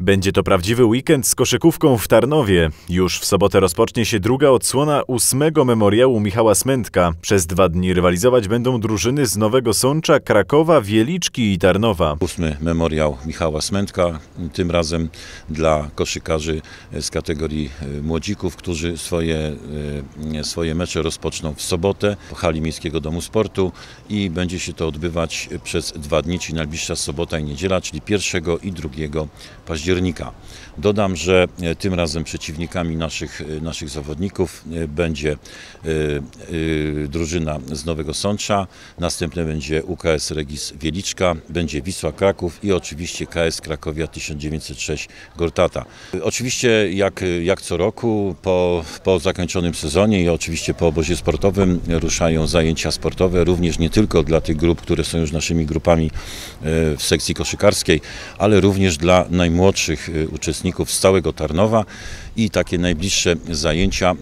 Będzie to prawdziwy weekend z koszykówką w Tarnowie. Już w sobotę rozpocznie się druga odsłona ósmego memoriału Michała Smętka. Przez dwa dni rywalizować będą drużyny z Nowego Sącza, Krakowa, Wieliczki i Tarnowa. Ósmy memoriał Michała Smętka, tym razem dla koszykarzy z kategorii e, młodzików, którzy swoje, e, swoje mecze rozpoczną w sobotę w hali Miejskiego Domu Sportu i będzie się to odbywać przez dwa dni, czyli najbliższa sobota i niedziela, czyli 1 i 2 października października. Dodam, że e, tym razem przeciwnikami naszych, e, naszych zawodników e, będzie drużyna z Nowego Sącza, następnie będzie UKS Regis Wieliczka, będzie Wisła Kraków i oczywiście KS Krakowia 1906 Gortata. Oczywiście jak, jak co roku po, po zakończonym sezonie i oczywiście po obozie sportowym ruszają zajęcia sportowe, również nie tylko dla tych grup, które są już naszymi grupami w sekcji koszykarskiej, ale również dla najmłodszych najmłodszych y, uczestników z całego Tarnowa i takie najbliższe zajęcia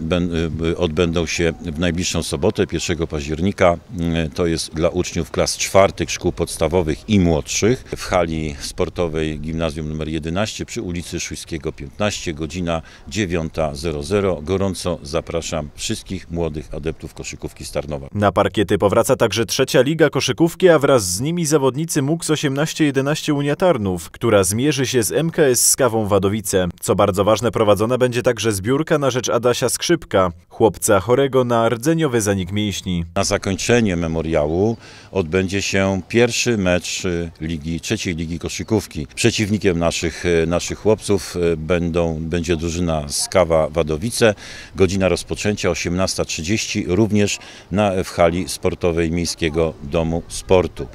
y, odbędą się w najbliższą sobotę, 1 października. Y, to jest dla uczniów klas czwartych szkół podstawowych i młodszych w hali sportowej Gimnazjum nr 11 przy ulicy Szujskiego 15, godzina 9.00. Gorąco zapraszam wszystkich młodych adeptów koszykówki Tarnowa. Na parkiety powraca także trzecia liga koszykówki, a wraz z nimi zawodnicy MUX 18-11 Unia Tarnów, która zmierzy się z MKS z Skawą Wadowice. Co bardzo ważne, prowadzona będzie także zbiórka na rzecz Adasia Skrzypka, chłopca chorego na rdzeniowy zanik mięśni. Na zakończenie memoriału odbędzie się pierwszy mecz y, ligi, trzeciej ligi koszykówki. Przeciwnikiem naszych, y, naszych chłopców y, będą, będzie drużyna Skawa Wadowice. Godzina rozpoczęcia 18.30 również na, w hali sportowej Miejskiego Domu Sportu.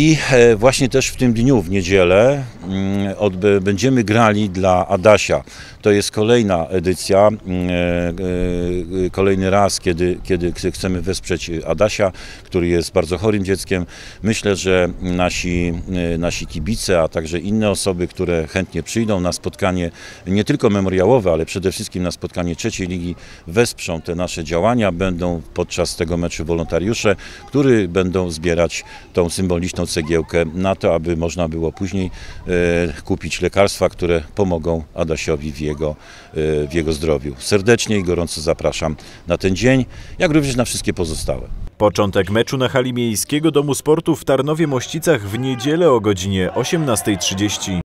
I e, właśnie też w tym dniu, w niedzielę, mm, będziemy grali dla Adasia. To jest kolejna edycja, mm, e, e, kolejny raz, kiedy, kiedy chcemy wesprzeć Adasia, który jest bardzo chorym dzieckiem. Myślę, że nasi, nasi kibice, a także inne osoby, które chętnie przyjdą na spotkanie nie tylko memoriałowe, ale przede wszystkim na spotkanie trzeciej ligi, wesprzą te nasze działania. Będą podczas tego meczu wolontariusze, którzy będą zbierać tą symboliczną cegiełkę na to, aby można było później e, kupić lekarstwa, które pomogą Adasiowi w jego, e, w jego zdrowiu. Serdecznie i gorąco zapraszam na ten dzień, jak również na wszystkie pozostałe. Początek meczu na hali Miejskiego Domu Sportu w Tarnowie Mościcach w niedzielę o godzinie 18.30.